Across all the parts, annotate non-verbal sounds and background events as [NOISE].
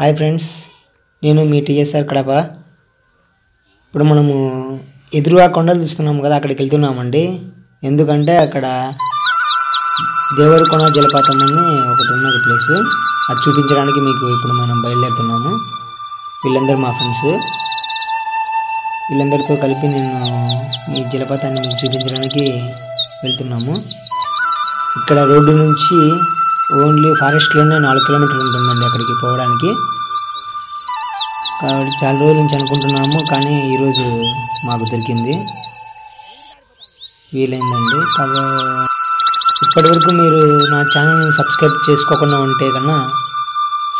Hi friends నేను మీ TSR Kadapa. ఇప్పుడు మనము ఎదురుగా కొండలు చూస్తున్నాము కదా అక్కడికి వెళ్తున్నామండి. ఎందుకంటే అక్కడ దేవరకొండ జలపాతం అని ఒకటి ఉన్నది ప్లేస్ అది చూపించడానికి మీకు ఇప్పుడు మనం బయలుదేరుతున్నాము. వీళ్ళందరూ మా ఫ్రెండ్స్ వీళ్ళందరితో కలిపి నేను ఈ జలపాతాన్ని మీకు చూపించడానికి వెళ్తున్నాము. ఇక్కడ రోడ్డు నుంచి ఓన్లీ ఫారెస్ట్లోనే నాలుగు కిలోమీటర్లు ఉంటుందండి అక్కడికి పోవడానికి. కాబట్టి చాలా రోజుల నుంచి అనుకుంటున్నాము కానీ ఈరోజు మాకు దొరికింది. వీలైందండి. ఇప్పటివరకు మీరు నా ఛానల్ని సబ్స్క్రైబ్ చేసుకోకుండా ఉంటే కన్నా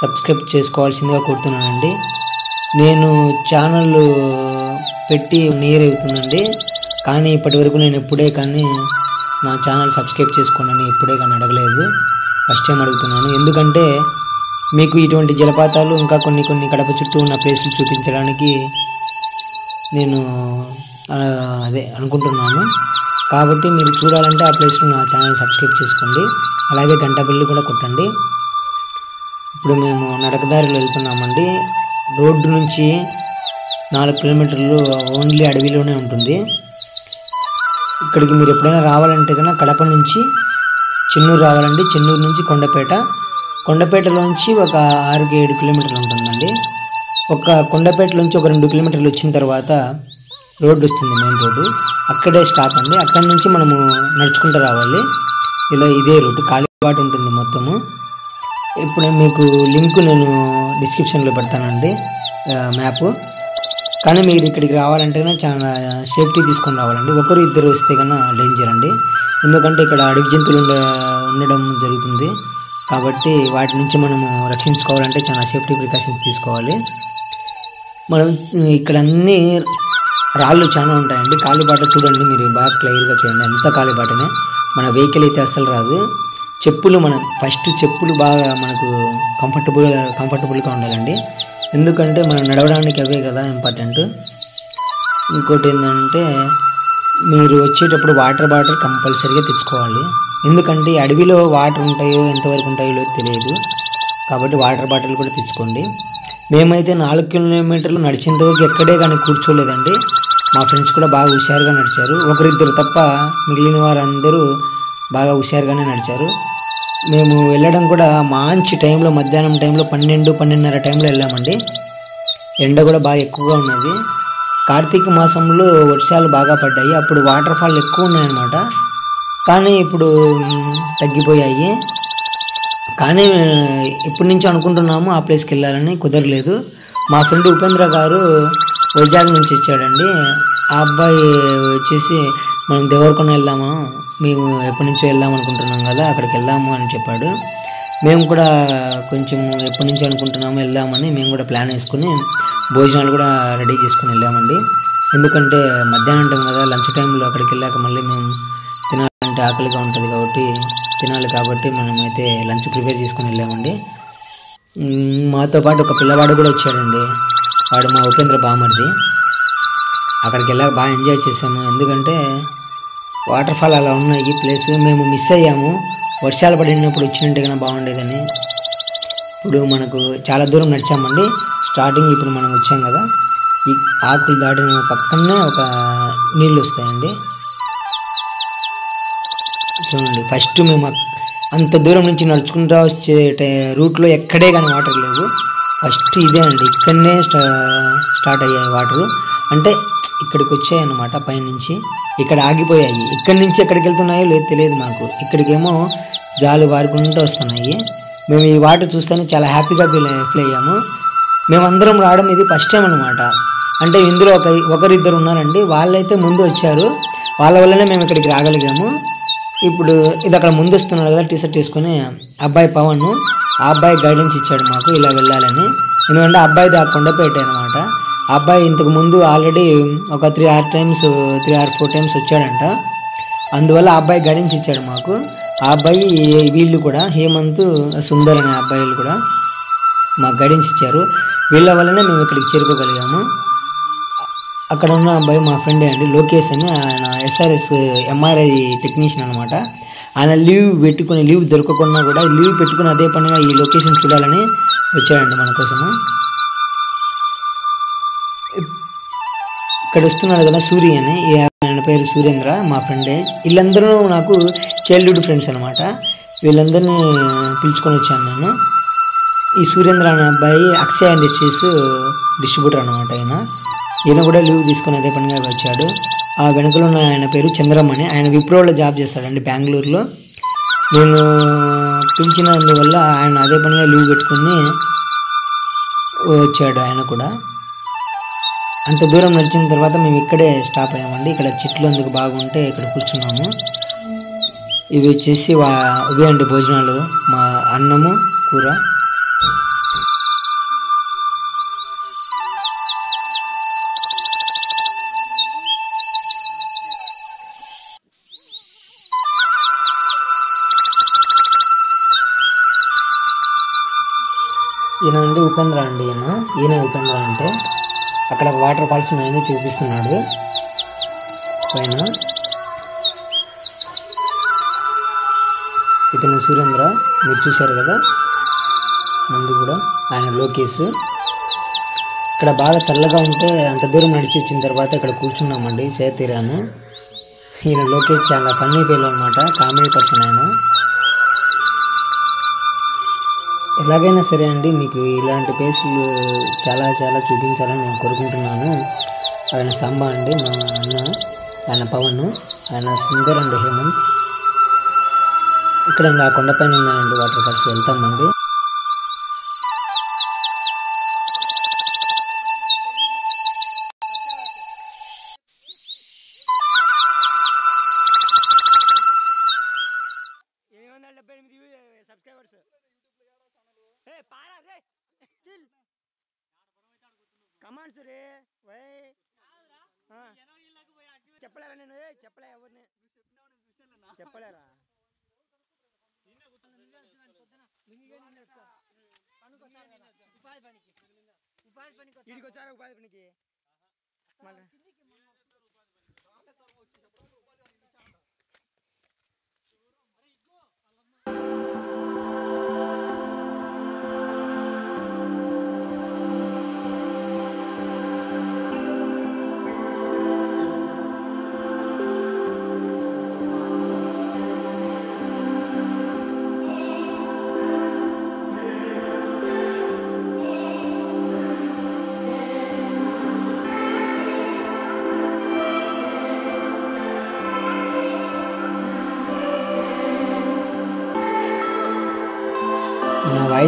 సబ్స్క్రైబ్ చేసుకోవాల్సిందిగా కోరుతున్నానండి. నేను ఛానల్ పెట్టి నియర్ అవుతుందండి కానీ ఇప్పటివరకు నేను ఎప్పుడే కానీ నా ఛానల్ సబ్స్క్రైబ్ చేసుకోండి అని ఎప్పుడే కానీ అడగలేదు. ఫస్ట్ టైం అడుగుతున్నాను. ఎందుకంటే మీకు ఇటువంటి జలపాతాలు ఇంకా కొన్ని కొన్ని కడప చుట్టూ ఉన్న ప్లేసులు చూపించడానికి నేను అదే అనుకుంటున్నాను. కాబట్టి మీరు చూడాలంటే ఆ ప్లేస్లో నా ఛానల్ సబ్స్క్రైబ్ చేసుకోండి. అలాగే గంట బిల్లు కూడా కొట్టండి. ఇప్పుడు మేము నడకదారిలో వెళ్తున్నామండి. రోడ్డు నుంచి నాలుగు కిలోమీటర్లు ఓన్లీ అడవిలోనే ఉంటుంది. ఇక్కడికి మీరు ఎప్పుడైనా రావాలంటే కన్నా కడప నుంచి చెన్నూరు రావాలండి. చెన్నూరు నుంచి కొండపేట. కొండపేటలో నుంచి ఒక ఆరుకి ఏడు కిలోమీటర్లు ఉంటుందండి. ఒక కొండపేట నుంచి ఒక రెండు కిలోమీటర్లు వచ్చిన తర్వాత రోడ్డు వస్తుంది మెయిన్ రోడ్డు. అక్కడే స్టాప్ అండి. అక్కడి నుంచి మనము నడుచుకుంటూ రావాలి. ఇలా ఇదే రూట్. కాలిబాట ఉంటుంది మొత్తము. ఇప్పుడు మీకు లింక్ నేను డిస్క్రిప్షన్లో పెడతానండి మ్యాప్. కానీ మీరు ఇక్కడికి రావాలంటే చాలా సేఫ్టీ తీసుకొని రావాలండి. ఒకరు ఇద్దరు వస్తే కన్నా డేంజర్ అండి. ఎందుకంటే ఇక్కడ అడవి జంతువులు ఉండడం జరుగుతుంది. కాబట్టి వాటి నుంచి మనము రక్షించుకోవాలంటే చాలా సేఫ్టీ ప్రికాషన్స్ తీసుకోవాలి. మనం ఇక్కడ అన్ని రాళ్ళు చాలా ఉంటాయండి. కాలిబాట చూడండి మీరు బాగా క్లియర్గా చూడండి. అంత కాలిబాటనే మన వెహికల్ అయితే అస్సలు రాదు. చెప్పులు మనం ఫస్ట్ చెప్పులు బాగా మనకు కంఫర్టబుల్ కంఫర్టబుల్గా ఉండాలండి. ఎందుకంటే మనం నడవడానికి అవే కదా ఇంపార్టెంట్. ఇంకోటి ఏంటంటే మీరు వచ్చేటప్పుడు వాటర్ బాటిల్ కంపల్సరీగా తెచ్చుకోవాలి. ఎందుకంటే ఈ అడవిలో వాటర్ ఉంటాయో ఎంతవరకు ఉంటాయో తెలియదు. కాబట్టి వాటర్ బాటిల్ కూడా తెచ్చుకోండి. మేమైతే నాలుగు కిలోమీటర్లు నడిచేంత వరకు ఎక్కడే కానీ కూర్చోలేదండి. మా ఫ్రెండ్స్ కూడా బాగా హుషారుగా నడిచారు. ఒకరిద్దరు తప్ప మిగిలిన వారందరూ బాగా హుషారుగానే నడిచారు. మేము వెళ్ళడం కూడా మంచి టైంలో మధ్యాహ్నం టైంలో పన్నెండు పన్నెండున్నర టైంలో వెళ్ళామండి. ఎండ కూడా బాగా ఎక్కువగా ఉన్నది. కార్తీక మాసంలో వర్షాలు బాగా పడ్డాయి. అప్పుడు వాటర్ ఫాల్ ఎక్కువ ఉన్నాయన్నమాట. కానీ ఇప్పుడు తగ్గిపోయాయి. కానీ ఎప్పటి నుంచో అనుకుంటున్నాము ఆ ప్లేస్కి వెళ్ళాలని కుదరలేదు. మా ఫ్రెండ్ ఉపేంద్ర గారు వైజాగ్ నుంచి వచ్చాడండి. ఆ అబ్బాయి వచ్చేసి మనం దేవరకొండ వెళ్దామా? మేము ఎప్పటి నుంచో వెళ్దాం అనుకుంటున్నాం కదా అక్కడికి వెళ్దాము అని చెప్పాడు. మేము కూడా కొంచెం ఎప్పటి నుంచో అనుకుంటున్నాము వెళ్దామని మేము కూడా ప్లాన్ వేసుకుని భోజనాలు కూడా రెడీ చేసుకుని వెళ్ళామండి. ఎందుకంటే మధ్యాహ్నం టైం కదా లంచ్ టైంలో అక్కడికి వెళ్ళాక మళ్ళీ మేము తినాలంటే ఆకలిగా ఉంటుంది కాబట్టి తినాలి కాబట్టి మనమైతే లంచ్ ప్రిపేర్ చేసుకుని వెళ్ళామండి. మాతో పాటు ఒక పిల్లవాడు కూడా వచ్చాడండి. వాడు మా ఉపేంద్ర బామర్ది. అక్కడికి వెళ్ళాక బాగా ఎంజాయ్ చేసాము ఎందుకంటే వాటర్ ఫాల్ అలా ఉన్నాయి. ప్లేస్ మేము మిస్ అయ్యాము. వర్షాలు పడినప్పుడు వచ్చినట్టు కన్నా బాగుండేదని. ఇప్పుడు మనకు చాలా దూరం నడిచామండి. స్టార్టింగ్ ఇప్పుడు మనం వచ్చాం కదా. ఈ ఆకులు దాటిన పక్కనే ఒక నీళ్ళు వస్తాయండి. చూడండి ఫస్ట్ మేము అంత దూరం నుంచి నడుచుకుంటూ వచ్చే రూట్లో ఎక్కడే కానీ వాటర్ లేవు. ఫస్ట్ ఇదే అండి. ఇక్కడనే స్టా స్టార్ట్ అయ్యాయి వాటరు అంటే ఇక్కడికి వచ్చాయి అన్నమాట పైనుంచి. ఇక్కడ ఆగిపోయాయి. ఇక్కడి నుంచి ఎక్కడికి వెళ్తున్నాయో లేదు తెలియదు మాకు. ఇక్కడికేమో జాలు వారుకుంటూ వస్తున్నాయి. మేము ఈ వాటర్ చూస్తేనే చాలా హ్యాపీగా ఫీల్ ఫీల్ అయ్యాము. మేమందరం రావడం ఇది ఫస్ట్ టైం అనమాట అంటే ఇందులో ఒక ఒకరిద్దరు ఉన్నారండి. వాళ్ళైతే ముందు వచ్చారు. వాళ్ళ వల్లనే మేము ఇక్కడికి రాగలిగాము. ఇప్పుడు ఇది అక్కడ ముందు వస్తున్నాడు కదా టీషర్ట్ వేసుకొని అబ్బాయి పవన్. ఆ అబ్బాయి గైడెన్స్ ఇచ్చాడు మాకు ఇలా వెళ్ళాలని. ఎందుకంటే ఆ అబ్బాయిది ఆ కొండపేట అనమాట అబ్బాయి ఇంతకు ముందు ఆల్రెడీ ఒక three or times three or four times వచ్చాడంట. అందువల్ల ఆ అబ్బాయి గణించి ఇచ్చాడు మాకు. ఆ అబ్బాయి వీళ్ళు కూడా హేమంత్ సుందర్ అనే అబ్బాయిలు కూడా మాకు గైడెన్స్ ఇచ్చారు. వీళ్ళ వల్లనే మేము ఇక్కడికి చేరుకోగలిగాము. అక్కడ ఉన్న అబ్బాయి మా ఫ్రెండే అండి లోకేష్ అని. ఆయన ఎస్ఆర్ఎస్ ఎంఆర్ఐ టెక్నీషియన్ అనమాట ఆయన లీవ్ పెట్టుకుని లీవ్ దొరకకుండా కూడా లీవ్ పెట్టుకుని అదే పనిగా ఈ లొకేషన్ చూడాలని వచ్చాడండి మన కోసము. ఇక్కడ వస్తున్నాడు కదా సూర్య అని. ఆయన పేరు సూర్యేంద్ర మా ఫ్రెండే. వీళ్ళందరూ నాకు చైల్డ్హుడ్ ఫ్రెండ్స్ అనమాట వీళ్ళందరినీ పిలుచుకొని వచ్చాను నేను. ఈ సూర్యేంద్ర అనే అబ్బాయి అక్షయ ఇండస్ట్రీస్ డిస్ట్రిబ్యూటర్ అనమాట ఆయన. ఈయన కూడా లీవ్ తీసుకొని అదే పనిగా వచ్చాడు. ఆ వెనుకలో ఉన్న ఆయన పేరు చంద్రమణి ఆయన విప్రోలో జాబ్ చేస్తాడండి బెంగళూరులో. నేను పిలిచినందువల్ల ఆయన అదే పనిగా లీవ్ పెట్టుకుని వచ్చాడు ఆయన కూడా. అంత దూరం నడిచిన తర్వాత మేము ఇక్కడే స్టాప్ అయ్యామండి. ఇక్కడ చెట్లు అందుకు బాగుంటే ఇక్కడ కూర్చున్నాము. ఇవి వచ్చేసి వా ఇవే అండి భోజనాలు. మా అన్నము కూర. ఈయన అండి ఉపేంద్ర అండి ఈయన. ఈయన ఉపేంద్ర అంటే. అక్కడ వాటర్ ఫాల్స్ ఉన్నాయని చూపిస్తున్నాడు. పైన. ఇతను సురేంద్ర మీరు చూశారు కదా? ముందు కూడా ఆయన లోకేష్. ఇక్కడ బాగా చల్లగా ఉంటే అంత దూరం నడిచి వచ్చిన తర్వాత ఇక్కడ కూర్చున్నామండి సేతీరాము ఈయన లోకేష్ చాలా ఫన్నీ పేర్లు అనమాట కామెడీ పర్సన్ ఆయన. ఎలాగైనా సరే అండి మీకు ఇలాంటి ప్లేసులు చాలా చాలా చూపించాలని నేను కోరుకుంటున్నాను. ఆయన సంబ అండి మా అన్న ఆయన పవన్ ఆయన సుందర్ అండి హేమంత్. ఇక్కడ ఆ కొండపైన ఉన్నాయండి వాటర్ ఫాల్స్ వెళ్తామండి. సబ్స్క్రైబర్స్ ఏ పారా రే. చిల్. కమాండ్స్ రే వై. చెప్పలేరా నేను ఏ చెప్పలే ఎవరిని? చెప్పలేరా? వీడికి వచ్చారా. ఉపాధి పనికి? మళ్ళీ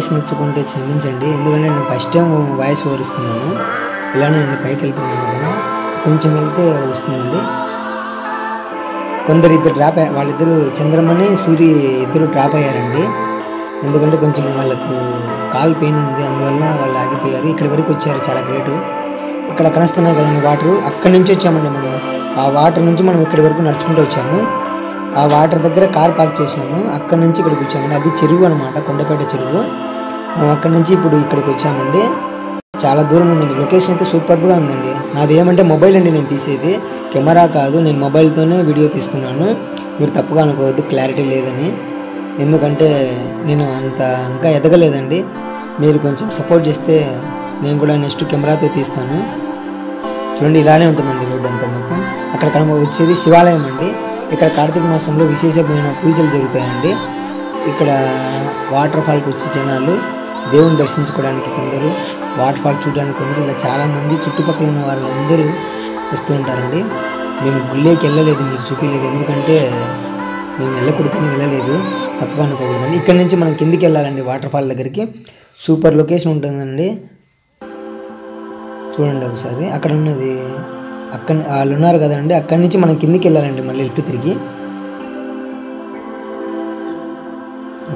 వాయిస్ నచ్చుకుంటే క్షమించండి. ఎందుకంటే నేను ఫస్ట్ టైం వాయిస్ ఓరిస్తున్నాను. ఇలానే నేను పైకి వెళ్తున్నాను కదా. కొంచెం వెళ్తే వస్తుందండి. కొందరు ఇద్దరు డ్రాప్ అయ్యారు. వాళ్ళిద్దరు చంద్రమణి సూరి ఇద్దరు డ్రాప్ అయ్యారండి. ఎందుకంటే కొంచెం వాళ్ళకు కాల్ పెయిన్ ఉంది. అందువల్ల వాళ్ళు ఆగిపోయారు. ఇక్కడి వరకు వచ్చారు చాలా గ్రేటు ఇక్కడ కనిస్తున్నాయి కదండి వాటర్ అక్కడి నుంచి వచ్చామండి మనం. ఆ వాటర్ నుంచి మనం ఇక్కడి వరకు నడుచుకుంటూ వచ్చాము. ఆ వాటర్ దగ్గర కార్ పార్క్ చేసాము అక్కడి నుంచి ఇక్కడికి వచ్చాము. అది చెరువు అనమాట కొండపేట చెరువు. మనం అక్కడి నుంచి ఇప్పుడు ఇక్కడికి వచ్చామండి. చాలా దూరం ఉందండి. లొకేషన్ అయితే సూపర్గా ఉందండి. నాది ఏమంటే మొబైల్ అండి నేను తీసేది. కెమెరా కాదు నేను మొబైల్తోనే వీడియో తీస్తున్నాను. మీరు తప్పుగా అనుకోవద్దు క్లారిటీ లేదని. ఎందుకంటే నేను అంత ఇంకా ఎదగలేదండి. మీరు కొంచెం సపోర్ట్ చేస్తే నేను కూడా నెక్స్ట్ కెమెరాతో తీస్తాను. చూడండి ఇలానే ఉంటుందండి రోడ్డు అంతా మొత్తం. అక్కడ కనుక వచ్చేది శివాలయం అండి. ఇక్కడ కార్తీక మాసంలో విశేషమైన పూజలు జరుగుతాయండి. ఇక్కడ వాటర్ ఫాల్కి వచ్చి జనాలు దేవుని దర్శించుకోవడానికి కొందరు వాటర్ ఫాల్ చూడడానికి కొందరు ఇలా చాలామంది చుట్టుపక్కల ఉన్న వాళ్ళందరూ వస్తూ ఉంటారండి. మేము గుళ్ళేకి వెళ్ళలేదు మీకు చూపించలేదు. ఎందుకంటే మేము వెళ్ళకూడదని వెళ్ళలేదు తప్పుగా అనుకోకూడదండి ఇక్కడ నుంచి మనం కిందికి వెళ్ళాలండి వాటర్ ఫాల్ దగ్గరికి. సూపర్ లొకేషన్ ఉంటుందండి. చూడండి ఒకసారి. అక్కడ ఉన్నది అక్కడ వాళ్ళు ఉన్నారు కదండి అక్కడి నుంచి మనం కిందికి వెళ్ళాలండి మళ్ళీ ఇటు తిరిగి.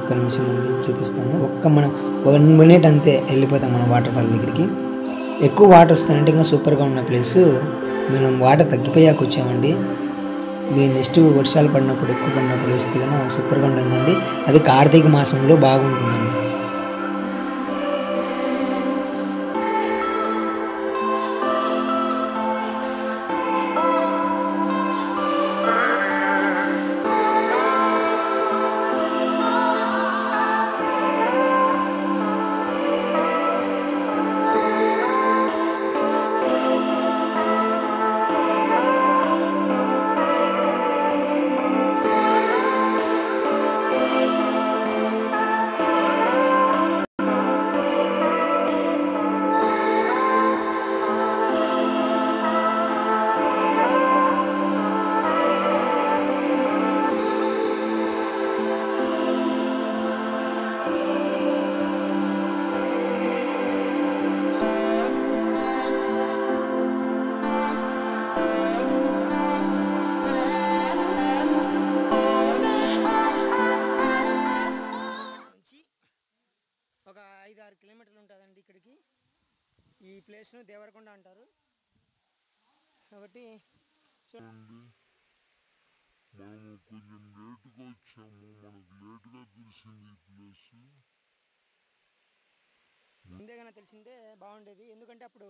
ఒక్క నిమిషం ఉండి చూపిస్తాను. ఒక్క మన వన్ మినిట్ అంతే వెళ్ళిపోతాం మనం వాటర్ ఫాల్ దగ్గరికి. ఎక్కువ వాటర్ వస్తానంటే ఇంకా సూపర్గా ఉన్న ప్లేస్. మనం వాటర్ తగ్గిపోయాక వచ్చామండి. మీరు నెక్స్ట్ వర్షాలు పడినప్పుడు ఎక్కువ పడినప్పుడు వస్తే కన్నా సూపర్గా ఉంటుందండి. అది కార్తీక మాసంలో బాగుంటుందండి. ముందేగానే తెలిసిందే బాగుండేది. ఎందుకంటే అప్పుడు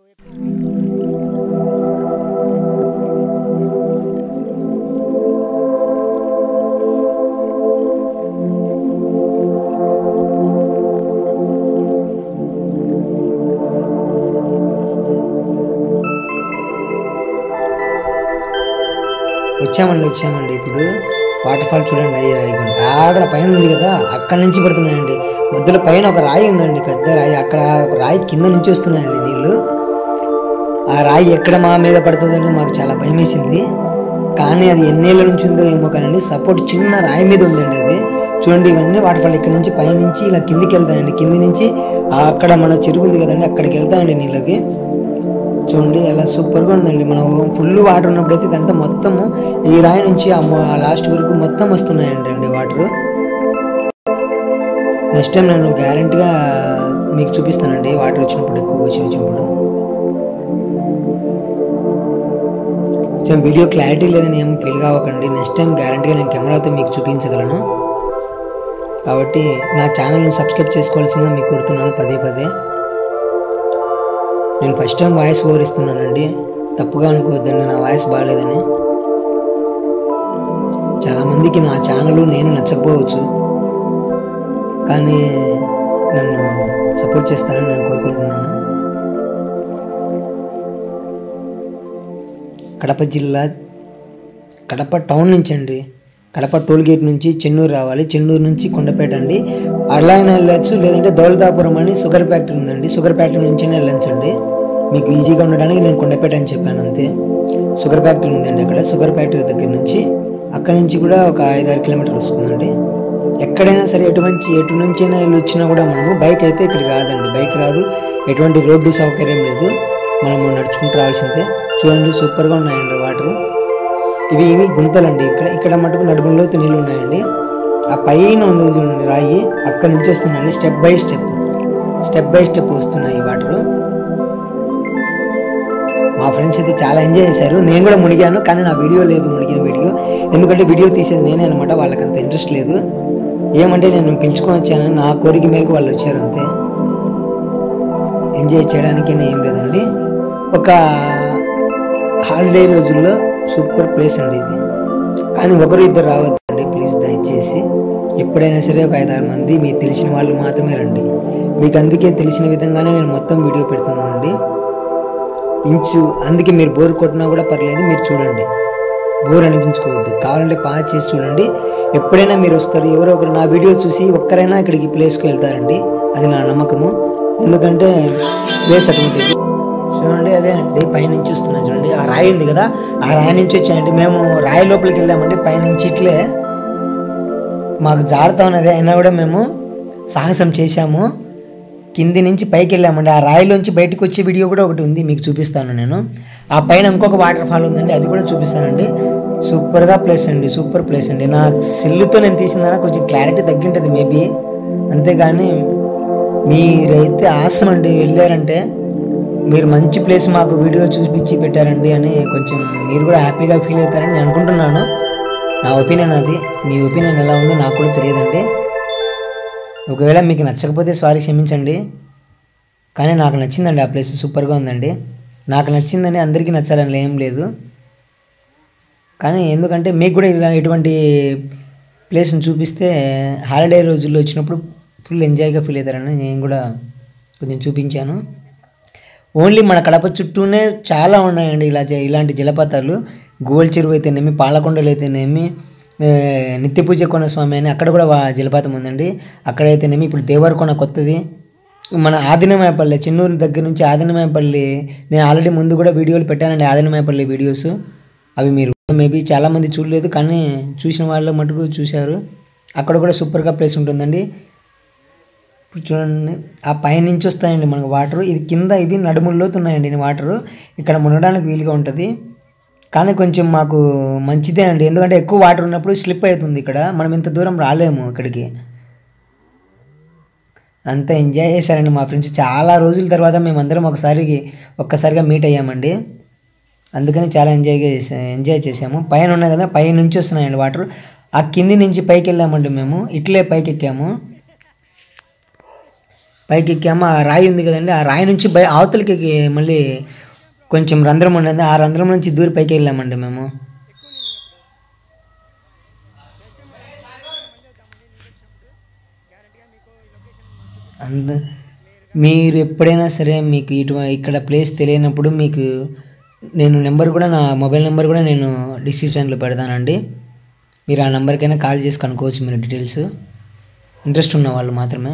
వచ్చామండి వచ్చామండి ఇప్పుడు. వాటర్ ఫాల్ చూడండి. అయ్యే రాయి అక్కడ పైన ఉంది కదా అక్కడ నుంచి పడుతున్నాయండి. మధ్యలో పైన ఒక రాయి ఉందండి పెద్ద రాయి. అక్కడ రాయి కింద నుంచి వస్తున్నాయండి నీళ్ళు ఆ రాయి ఎక్కడ మా మీద పడుతుందని మాకు చాలా భయం వేసింది కానీ అది ఎన్నేళ్ళ నుంచి ఉందో ఏమో కానీ సపోర్ట్ చిన్న రాయి మీద ఉందండి అది. చూడండి ఇవన్నీ వాటర్ ఫాల్ ఇక్కడ నుంచి పైనుంచి ఇలా కిందికి వెళ్తాయండి. కింది నుంచి అక్కడ మన చెరువు ఉంది కదండి అక్కడికి వెళ్తాయండి నీళ్ళకి. చూడండి ఎలా సూపర్గా ఉందండి. మనం ఫుల్ వాటర్ ఉన్నప్పుడైతే ఇదంతా మొత్తము ఈ రాయి నుంచి ఆ లాస్ట్ వరకు మొత్తం వస్తున్నాయండి అండి వాటర్ నెక్స్ట్ టైం నేను గ్యారంటీగా మీకు చూపిస్తానండి వాటర్ వచ్చినప్పుడు ఎక్కువ వచ్చి వచ్చినప్పుడు. కొంచెం వీడియో క్లారిటీ లేదని ఏం ఫీల్ కావకండి. నెక్స్ట్ టైం గ్యారంటీగా నేను కెమెరాతో మీకు చూపించగలను. కాబట్టి నా ఛానల్ని సబ్స్క్రైబ్ చేసుకోవాల్సిందిగా మీకు కోరుతున్నాను. పదే పదే. నేను ఫస్ట్ టైం వాయిస్ ఓవర్ ఇస్తున్నానండి తప్పుగా అనుకోవద్దండి నా వాయిస్ బాగాలేదని చాలామందికి నా ఛానల్ నేను నచ్చకపోవచ్చు. కానీ నన్ను సపోర్ట్ చేస్తారని నేను కోరుకుంటున్నాను. కడప జిల్లా కడప టౌన్ నుంచి అండి కడప టోల్ గేట్ నుంచి చెన్నూరు రావాలి. చెన్నూరు నుంచి కొండపేట అండి. అలా అయినా వెళ్ళచ్చు లేదంటే దౌలతాపురం అని షుగర్ ఫ్యాక్టరీ ఉందండి. షుగర్ ఫ్యాక్టరీ నుంచి వెళ్ళండి మీకు ఈజీగా ఉండడానికి నేను కొండపేట అని చెప్పాను అంతే. షుగర్ ఫ్యాక్టరీ ఉందండి అక్కడ. షుగర్ ఫ్యాక్టరీ దగ్గర నుంచి అక్కడ నుంచి కూడా ఒక ఐదు ఆరు కిలోమీటర్లు వస్తుందండి. ఎక్కడైనా సరే ఎటువంటి ఎటు నుంచైనా వెళ్ళి వచ్చినా కూడా మనము బైక్ అయితే ఇక్కడికి రాదండి. బైక్ రాదు. ఎటువంటి రోడ్డు సౌకర్యం లేదు. మనము నడుచుకుంటూ రావాల్సిందే. చూడండి సూపర్గా ఉన్నాయండి వాటర్. ఇవి ఇవి గుంతలండి. ఇక్కడ ఇక్కడ మటుకు నడుములోతు నీళ్ళు ఉన్నాయండి. ఆ పైన ఉంది చూడండి రాయి అక్కడి నుంచి వస్తున్నాయండి step by step step by step వస్తున్నాయి వాటర్ మా ఫ్రెండ్స్ అయితే చాలా ఎంజాయ్ చేశారు. నేను కూడా మునిగాను కానీ నా వీడియో లేదు మునిగిన వీడియో. ఎందుకంటే వీడియో తీసేది నేనే అనమాట వాళ్ళకి అంత ఇంట్రెస్ట్ లేదు. ఏమంటే నేను పిలుచుకొని వచ్చాను నా కోరిక మేరకు వాళ్ళు వచ్చారు అంతే. ఎంజాయ్ చేయడానికి ఏం లేదండి. ఒక హాలిడే రోజుల్లో సూపర్ ప్లేస్ అండి ఇది. కానీ ఒకరు ఇద్దరు రావద్దు. ఎప్పుడైనా సరే ఒక ఐదారు మంది మీకు తెలిసిన వాళ్ళు మాత్రమే రండి. మీకు అందుకే తెలిసిన విధంగానే నేను మొత్తం వీడియో పెడుతున్నానండి. ఇంచు అందుకే మీరు బోర్ కొట్టినా కూడా పర్లేదు మీరు చూడండి. బోర్ అనిపించుకోవద్దు. కావాలంటే పాజ్ చేసి చూడండి. ఎప్పుడైనా మీరు వస్తారు ఎవరో ఒకరు నా వీడియో చూసి ఒక్కరైనా ఇక్కడికి ప్లేస్కి వెళ్తారండి. అది నా నమ్మకము. ఎందుకంటే ప్లేస్ అటువంటిది చూడండి అదే అండి. పైనుంచి వస్తున్నాను చూడండి. ఆ రాయి ఉంది కదా ఆ రాయి నుంచి వచ్చాయండి. మేము రాయి లోపలికి వెళ్ళామండి. పైనుంచి ఇట్లే మాకు జారుతా ఉన్నది. అయినా కూడా మేము సాహసం చేశాము. కింది నుంచి పైకి వెళ్ళామండి. ఆ రాయిలోంచి బయటకు వచ్చే వీడియో కూడా ఒకటి ఉంది. మీకు చూపిస్తాను నేను. ఆ పైన ఇంకొక వాటర్ ఫాల్ ఉందండి. అది కూడా చూపిస్తానండి. సూపర్గా ప్లేస్ అండి. సూపర్ ప్లేస్ అండి. నా సెల్లుతో నేను తీసిన కొంచెం క్లారిటీ తగ్గింటుంది మేబీ అంతేగాని మీరైతే ఆసం అండి వెళ్ళారంటే మీరు మంచి ప్లేస్ మాకు వీడియో చూపించి పెట్టారండి అని కొంచెం మీరు కూడా హ్యాపీగా ఫీల్ అవుతారని నేను అనుకుంటున్నాను. నా ఒపీనియన్ అది. మీ ఒపీనియన్ ఎలా ఉందో నాకు కూడా తెలియదండి. ఒకవేళ మీకు నచ్చకపోతే సారీ క్షమించండి. కానీ నాకు నచ్చిందండి ఆ ప్లేస్. సూపర్గా ఉందండి. నాకు నచ్చిందని అందరికీ నచ్చాలని ఏం లేదు. కానీ ఎందుకంటే మీకు కూడా ఇలా ఇటువంటి ప్లేస్ని చూపిస్తే హాలిడే రోజుల్లో వచ్చినప్పుడు ఫుల్ ఎంజాయ్గా ఫీల్ అవుతారని నేను కూడా కొంచెం చూపించాను. ఓన్లీ మన కడప చుట్టూనే చాలా ఉన్నాయండి ఇలా ఇలాంటి జలపాతాలు. గోల్ చెరువు అయితేనేమి పాలకొండలు అయితేనేమి నిత్యపూజ కోన స్వామి అని అక్కడ కూడా జలపాతం ఉందండి. అక్కడైతేనేమి ఇప్పుడు దేవరకొన కొత్తది. మన ఆదినమాయపల్లి చెన్నూరు దగ్గర నుంచి ఆదినమయపల్లి నేను ఆల్రెడీ ముందు కూడా వీడియోలు పెట్టానండి ఆదినమాయపల్లి వీడియోస్. అవి మీరు మేబీ చాలామంది చూడలేదు కానీ చూసిన వాళ్ళు మటుకు చూశారు. అక్కడ కూడా సూపర్గా ప్లేస్ ఉంటుందండి. ఇప్పుడు చూడండి ఆ పైనుంచి వస్తాయండి మనకు వాటర్. ఇది కింద ఇవి నడుముల్లోతున్నాయండి ఉన్నాయండి ఇక్కడ ఉండడానికి వీలుగా ఉంటుంది. కానీ కొంచెం మాకు మంచిదే అండి. ఎందుకంటే ఎక్కువ వాటర్ ఉన్నప్పుడు స్లిప్ అవుతుంది ఇక్కడ. మనం ఇంత దూరం రాలేము ఇక్కడికి. అంతా ఎంజాయ్ చేశారండి మా ఫ్రెండ్స్. చాలా రోజుల తర్వాత మేమందరం ఒకసారి ఒక్కసారిగా మీట్ అయ్యామండి. అందుకని చాలా ఎంజాయ్ చేసా ఎంజాయ్ చేసాము. పైన ఉన్నాయి కదా పై నుంచి వస్తున్నాయండి వాటర్ ఆ కింది నుంచి పైకి వెళ్ళామండి మేము. ఇట్లే పైకి ఎక్కాము పైకి ఎక్కాము ఆ రాయి ఉంది కదండి ఆ రాయి నుంచి బయ అవతలకి మళ్ళీ కొంచెం రంధ్రం ఉండేది ఆ రంధ్రం నుంచి దూరి పైకి వెళ్ళామండి మేము. అంద మీరు ఎప్పుడైనా సరే మీకు ఇటు ఇక్కడ ప్లేస్ తెలియనప్పుడు మీకు నేను నెంబర్ కూడా నా మొబైల్ నెంబర్ కూడా నేను డిస్క్రిప్షన్లో పెడతానండి. మీరు ఆ నెంబర్కైనా కాల్ చేసి కనుక్కోవచ్చు మీరు డీటెయిల్స్. ఇంట్రెస్ట్ ఉన్న వాళ్ళు మాత్రమే.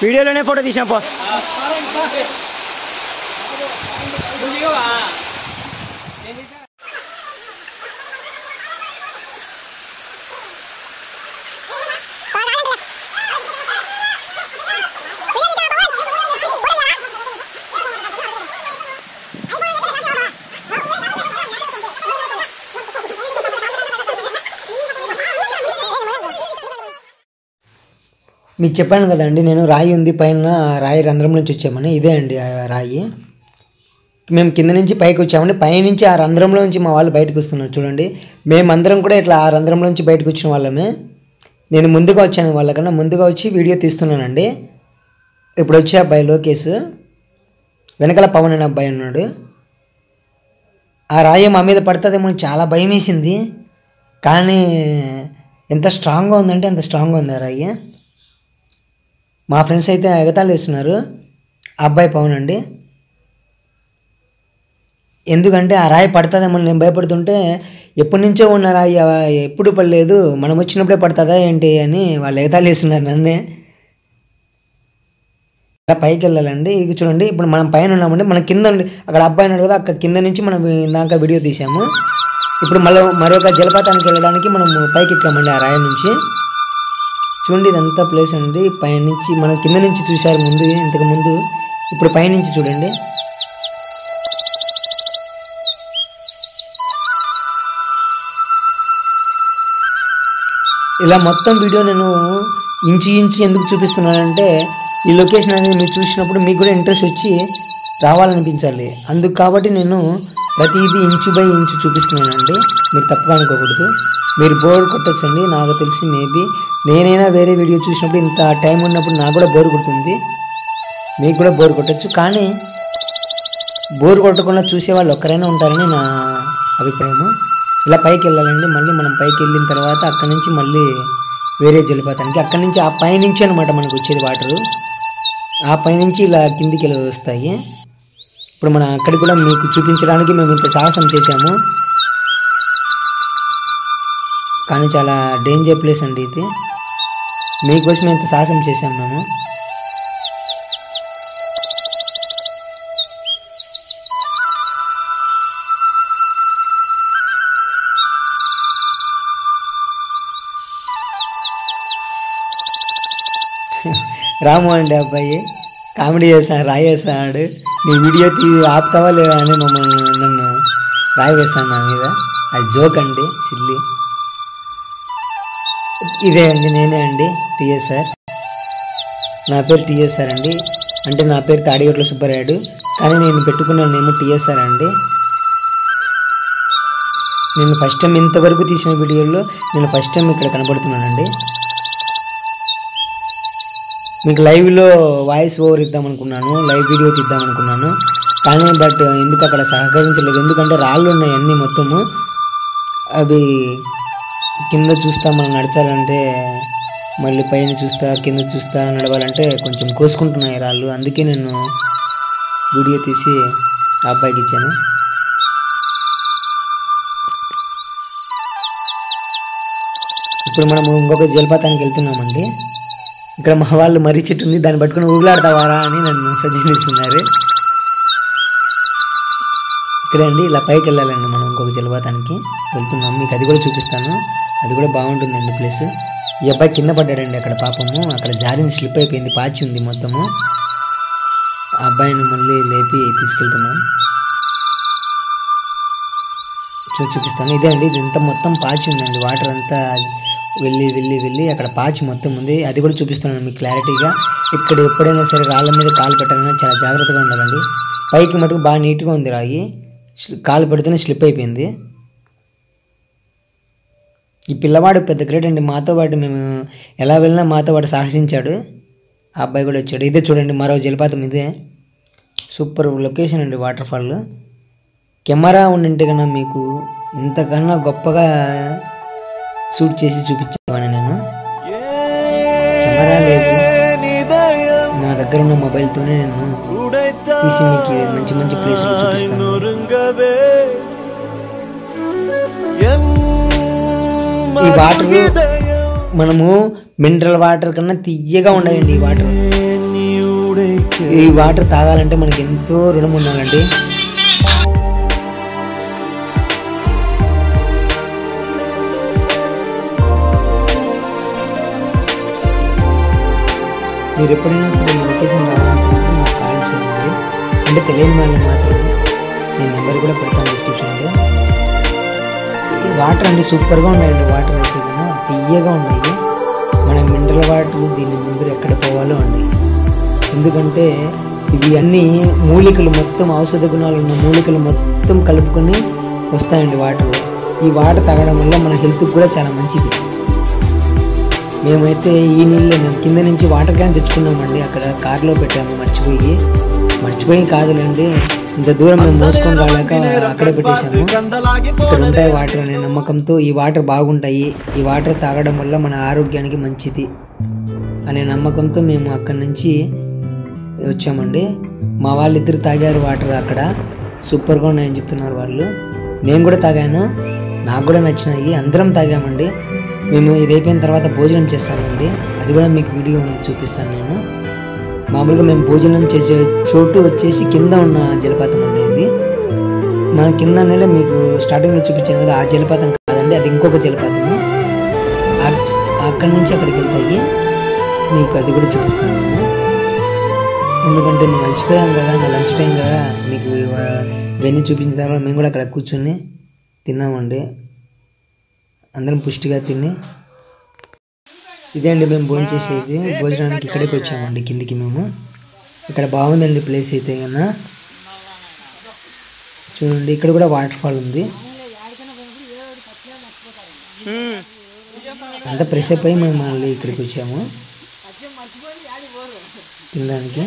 Video ini trẻ thì మీకు చెప్పాను కదండి నేను రాయి ఉంది పైన రాయి రంధ్రం నుంచి వచ్చామని ఇదే అండి ఆ రాయి. మేము కింద నుంచి పైకి వచ్చామండి పైనుంచి ఆ రంధ్రంలో నుంచి మా వాళ్ళు బయటకు వస్తున్నారు చూడండి. మేమందరం కూడా ఇట్లా ఆ రంధ్రంలో నుంచి బయటకు వచ్చిన వాళ్ళమే. నేను ముందుగా వచ్చాను వాళ్ళకన్నా ముందుగా వచ్చి వీడియో తీస్తున్నానండి. ఇప్పుడు వచ్చే అబ్బాయి లోకేష్ వెనకాల పవన్ అనే అబ్బాయి ఉన్నాడు. ఆ రాయి మా మీద పడుతుందేమో చాలా భయం వేసింది కానీ ఎంత స్ట్రాంగ్గా ఉందంటే అంత స్ట్రాంగ్గా ఉంది ఆ రాయి. మా ఫ్రెండ్స్ అయితే ఎగతాళి వేస్తున్నారు. ఆ అబ్బాయి పవన్ అండి ఎందుకంటే ఆ రాయి పడుతుందేమో నేను భయపడుతుంటే ఎప్పటి నుంచో ఉన్న రాయి ఎప్పుడు పడలేదు మనం వచ్చినప్పుడే పడుతుందా ఏంటి? అని వాళ్ళు ఎగతాళి వేస్తున్నారు నన్నే. అలా పైకి వెళ్ళాలండి. ఇది చూడండి ఇప్పుడు మనం పైన ఉన్నామండి. మనం కింద ఉండి అక్కడ అబ్బాయి ఉన్నాడు కదా అక్కడ కింద నుంచి మనం ఇందాక వీడియో తీసాము ఇప్పుడు మళ్ళీ మరొక జలపాతానికి వెళ్ళడానికి మనం పైకి ఎక్కామండి ఆ రాయి నుంచి. చూడండి ఇదంతా ప్లేస్ అండి. పైనుంచి మనం కింద నుంచి చూశారు ముందు ఇంతకు ముందు. ఇప్పుడు పైనుంచి చూడండి. ఇలా మొత్తం వీడియో నేను ఇంచు ఇంచు ఎందుకు చూపిస్తున్నానంటే ఈ లొకేషన్ అనేది మీరు చూసినప్పుడు మీకు కూడా ఇంట్రెస్ట్ వచ్చి రావాలనిపించాలి. అందుకు కాబట్టి నేను ప్రతిదీ ఇంచు బై ఇంచు చూపిస్తున్నానండి. మీరు తప్పుగా అనుకోకూడదు. మీరు బోర్ కొట్టచ్చండి. నాకు తెలిసి మేబీ నేనైనా వేరే వీడియో చూసినప్పుడు ఇంత టైం ఉన్నప్పుడు నాకు కూడా బోర్ కొడుతుంది. మీకు కూడా బోర్ కొట్టచ్చు. కానీ బోర్ కొట్టకుండా చూసే వాళ్ళు ఒక్కరైనా ఉంటారని నా అభిప్రాయము ఇలా పైకి వెళ్ళాలండి. మళ్ళీ మనం పైకి వెళ్ళిన తర్వాత అక్కడి నుంచి మళ్ళీ వేరే జలపాతానికి అక్కడి నుంచి ఆ పైనుంచి అనమాట మనకు వచ్చేది వాటరు. ఆ పైనుంచి ఇలా కిందికి వెళ్ళి వస్తాయి. ఇప్పుడు మనం అక్కడ కూడా మీకు చూపించడానికి మేము ఇంత సాహసం చేశాము. కానీ చాలా డేంజర్ ప్లేస్ అండి ఇది. మీకోసం ఇంత సాహసం చేశాము మేము. [LAUGHS] రాము అండి అబ్బాయి. కామెడీ చేశాను రాయేసాడు నీ వీడియో తీ ఆపుతావా లేదా అని మమ్మల్ని నన్ను రాయి వేస్తాను నా మీద. అది జోక్ అండి సిల్లి. ఇదే అండి నేనే అండి టిఎస్ఆర్. నా పేరు టిఎస్ఆర్ అండి. అంటే నా పేరు తాడిగట్ల సుబ్బరాయుడు. కానీ నేను పెట్టుకున్న నేమ్ టిఎస్ఆర్ అండి. నేను ఫస్ట్ టైం ఇంతవరకు తీసిన వీడియోలో నేను ఫస్ట్ టైం ఇక్కడ కనబడుతున్నానండి. మీకు లైవ్లో వాయిస్ ఓవర్ ఇద్దాం అనుకున్నాను లైవ్ వీడియో ఇద్దాం అనుకున్నాను కానీ బట్ ఎందుకు అక్కడ సహకరించలేదు? ఎందుకంటే రాళ్ళు ఉన్నాయి అన్నీ మొత్తము. అవి కింద చూస్తా మనం నడచాలంటే మళ్ళీ పైన చూస్తా కింద చూస్తా నడవాలంటే కొంచెం కోసుకుంటున్నాయి రాళ్ళు. అందుకే నేను వీడియో తీసి అబ్బాయికి ఇచ్చాను. ఇప్పుడు మనము ఇంకొక జలపాతానికి వెళ్తున్నామండి. ఇక్కడ మా వాళ్ళు మర్రి చెట్టు ఉంది దాన్ని పట్టుకుని ఊగులాడతావారా అని నన్ను సజెషన్ ఇస్తున్నారు ఇక్కడే అండి ఇలా పైకి వెళ్ళాలండి మనం ఇంకొక జలపాతానికి వెళ్తున్నాం. మీకు అది కూడా చూపిస్తాను. అది కూడా బాగుంటుందండి ప్లేస్ ఈ అబ్బాయి కింద పడ్డాడండి అక్కడ పాపము. అక్కడ జారిని స్లిప్ అయిపోయింది పాచి ఉంది మొత్తము. ఆ అబ్బాయిని మళ్ళీ లేపి తీసుకెళ్తున్నాం. చూ చూపిస్తాను. ఇదే అండి ఇది ఇంత మొత్తం పాచి ఉందండి. వాటర్ అంతా వెళ్ళి వెళ్ళి వెళ్ళి అక్కడ పాచి మొత్తం ఉంది. అది కూడా చూపిస్తున్నాను మీకు క్లారిటీగా. ఇక్కడ ఎప్పుడైనా సరే రాళ్ళ మీద కాలు పెట్టాలన్నా చాలా జాగ్రత్తగా ఉండాలండి. పైకి మటుకు బాగా నీట్గా ఉంది రాయి. కాలు పెడితేనే స్లిప్ అయిపోయింది. ఈ పిల్లవాడు పెద్ద గ్రేట్ అండి. మాతో పాటు మేము ఎలా వెళ్ళినా మాతో పాటు సాహసించాడు. ఆ అబ్బాయి కూడా వచ్చాడు. ఇదే చూడండి మరో జలపాతం ఇదే. సూపర్ లొకేషన్ అండి వాటర్ ఫాల్ కెమెరా ఉండింటే కన్నా మీకు ఇంతకన్నా గొప్పగా షూట్ చేసి చూపించేవాడిని నేను. కెమెరా లేదు. నా దగ్గర ఉన్న మొబైల్తోనే నేను తీసి మీకు మంచి మంచి ప్లేసులు చూపిస్తాను. ఈ వాటర్ మనము మినరల్ వాటర్ కన్నా తీయగా ఉన్నాయండి ఈ వాటర్. ఈ వాటర్ తాగాలంటే మనకి ఎంతో రుణం ఉండాలండి. మీరు ఎప్పుడైనా సరే మీ లొకేషన్ రావాలనుకుంటే నాకు కాల్ చేయండి. అంటే తెలియని వాళ్ళని మాత్రమే. నేను నెంబర్ కూడా పెడతాను డిస్క్రిప్షన్లో. ఈ వాటర్ అండి సూపర్గా ఉన్నాయండి వాటర్ అయితే కదా తీయగా ఉన్నాయి. మన మినరల్ వాటర్ దీని ముందు ఎక్కడ పోవాలో అండి. ఎందుకంటే ఇవి అన్నీ మూలికలు మొత్తం ఔషధ గుణాలు ఉన్న మూలికలు మొత్తం కలుపుకొని వస్తాయండి వాటర్. ఈ వాటర్ తాగడం వల్ల మన హెల్త్కి కూడా చాలా మంచిది. మేమైతే ఈ నీళ్ళే మేము కింద నుంచి వాటర్ క్యాన్ తెచ్చుకున్నామండి అక్కడ కార్లో పెట్టాము మర్చిపోయి. మర్చిపోయి కాదులేండి ఇంత దూరం మేము మోసుకొని రాలేక అక్కడే పెట్టేశాము. ఇక్కడ ఉంటాయి వాటర్ అనే నమ్మకంతో ఈ వాటర్ బాగుంటాయి ఈ వాటర్ తాగడం వల్ల మన ఆరోగ్యానికి మంచిది అనే నమ్మకంతో మేము అక్కడి నుంచి వచ్చామండి. మా వాళ్ళిద్దరు తాగారు వాటర్ అక్కడ సూపర్గా ఉన్నాయని చెప్తున్నారు వాళ్ళు. నేను కూడా తాగాను నాకు కూడా నచ్చినాయి అందరం తాగామండి. మేము ఇది అయిపోయిన తర్వాత భోజనం చేస్తామండి అది కూడా మీకు వీడియో ఉంది చూపిస్తాను నేను. మామూలుగా మేము భోజనం చేసే చోటు వచ్చేసి కింద ఉన్న జలపాతం ఉండేది మన కింద అనేది మీకు స్టార్టింగ్లో చూపించాను కదా ఆ జలపాతం కాదండి అది ఇంకొక జలపాతము. అక్కడి నుంచి అక్కడికి వెళ్తాయి. మీకు అది కూడా చూపిస్తాను నేను. ఎందుకంటే మేము అలసిపోయాం కదా ఇంకా లంచ్ టైం కదా మీకు ఇవన్నీ చూపించిన తర్వాత మేము కూడా అక్కడ కూర్చొని తిన్నామండి. అందరం పుష్టిగా తిని ఇదే అండి మేము భోజనం చేసేది? భోజనానికి ఇక్కడికి వచ్చామండి కిందికి మేము. ఇక్కడ బాగుందండి ప్లేస్ అయితే కన్నా చూడండి ఇక్కడ కూడా వాటర్ ఫాల్ ఉంది. అంతా ఫ్రెష్ అప్ అయి మేము మళ్ళీ ఇక్కడికి వచ్చాము. తినడానికి.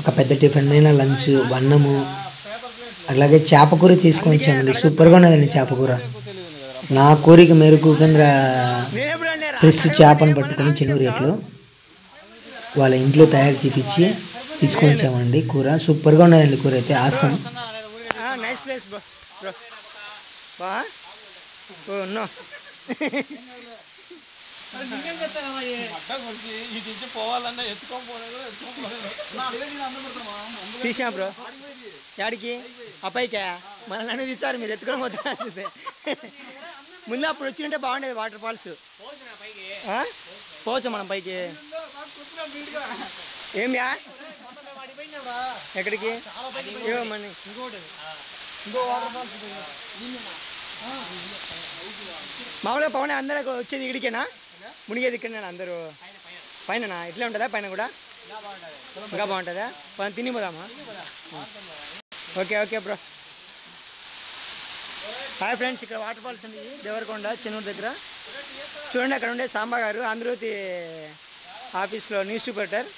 ఒక పెద్ద టిఫిన్ అయినా లంచ్ అన్నము అలాగే చేపకూర తీసుకొని వచ్చామండి. సూపర్గా ఉన్నదండి చేపకూర నా కోరిక మేరకు కేంద్ర ఫ్రెష్ చేపను పట్టుకొని చిన్న రేట్లో వాళ్ళ ఇంట్లో తయారు చేపించి తీసుకొని వచ్చామండి కూర. సూపర్గా ఉన్నదండి కూర అయితే. ఆసం. నైస్ ప్లేస్ [LAUGHS] తీసాం బ్రో యాడికి ఆ పైకా మనల్ని అనేది ఇచ్చారు మీరు ఎత్తుకొని పోతా అంటుంది. ముందు అప్పుడు వచ్చింటే బాగుండేది వాటర్ ఫాల్స్ ఆ? పోవచ్చు మనం పైకి ఏమియా ఎక్కడికి ఏమో మన మామూలుగా పవన్ అందరూ వచ్చేది ఇడికేనా మునిగేది ఇక్కడ అందరూ. పైన ఇట్లే ఉంటుందా పైన కూడా? ఇంకా బాగుంటుందా? పని తిని పోదామా? Okay okay bro. Hi friends ఇక్కడ వాటర్ ఫాల్స్ ఉంది. దేవరకొండ చెన్నూరు దగ్గర. చూడండి అక్కడ ఉండే సాంబా గారు ఆంధ్రజ్యోతి ఆఫీస్లో న్యూస్ రిపోర్టర్.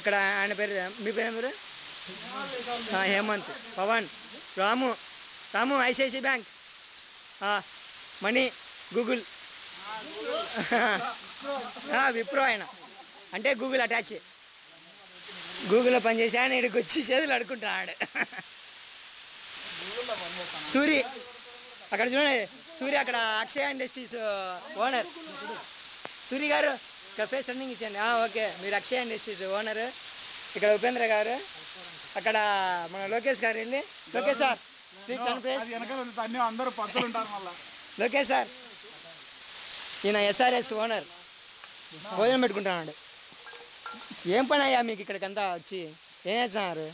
ఇక్కడ ఆయన పేరు మీ పేరు మీరు Hemanth Pavan Ramu Ramu ICICI bank. Money Google. Wipro ఆయన. అంటే గూగుల్ అటాచ్. గూగుల్లో పనిచేసి ఆయన ఇక్కడికి వచ్చి చేతులు అడుకుంటున్నాడు సూరి అక్కడ చూడండి. సూర్య అక్కడ అక్షయ ఇండస్ట్రీస్ ఓనర్. సూరి గారు ఇక్కడ ఫేస్ రన్నింగ్ ఇచ్చండి ఓకే. మీరు అక్షయ ఇండస్ట్రీస్ ఓనర్. ఇక్కడ ఉపేంద్ర గారు. అక్కడ మన లోకేష్ గారు వెళ్ళి. Lokesh sir please turn place అన్ని అందరూ పక్కలు ఉంటారు మళ్ళా. లోకేష్ సార్ ఈయన ఎస్ఆర్ఎస్ ఓనర్ భోజనం పెట్టుకుంటున్నాడు ఏం పని అయ్యా మీకు ఇక్కడికంతా వచ్చి? ఏం చేస్తున్నారు?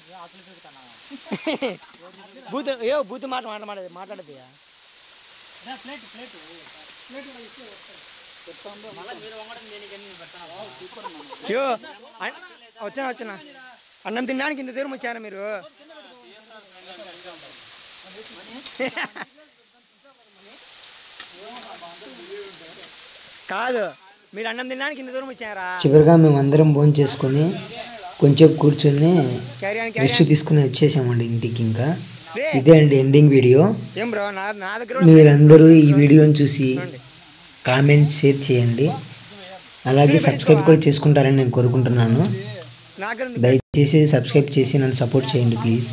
[LAUGHS] బూత్ ఏ బూత్ మాట మాట మాట్లాడదు మాట్లాడదయ్యా అయ్యో వచ్చానా వచ్చానా. అన్నం తినడానికి ఇంత దూరం వచ్చారా మీరు? [LAUGHS] కాదు మీరు అన్నం తినడానికి ఇంత దూరం వచ్చారా? చివరిగా మేమందరం భోజనం చేసుకొని కొంచెం కూర్చొని రెస్ట్ తీసుకుని వచ్చేసామండి ఇంటికి ఇంకా. ఇదే అండి ఎండింగ్ వీడియో. మీరందరూ ఈ వీడియోని చూసి కామెంట్ షేర్ చేయండి. అలాగే సబ్స్క్రైబ్ కూడా చేసుకుంటారని నేను కోరుకుంటున్నాను. దయచేసి సబ్స్క్రైబ్ చేసి నన్ను సపోర్ట్ చేయండి ప్లీజ్.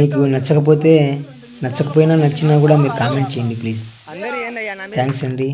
మీకు నచ్చకపోతే నచ్చకపోయినా నచ్చినా కూడా మీరు కామెంట్ చేయండి ప్లీజ్ థ్యాంక్స్ అండి.